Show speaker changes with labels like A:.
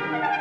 A: You.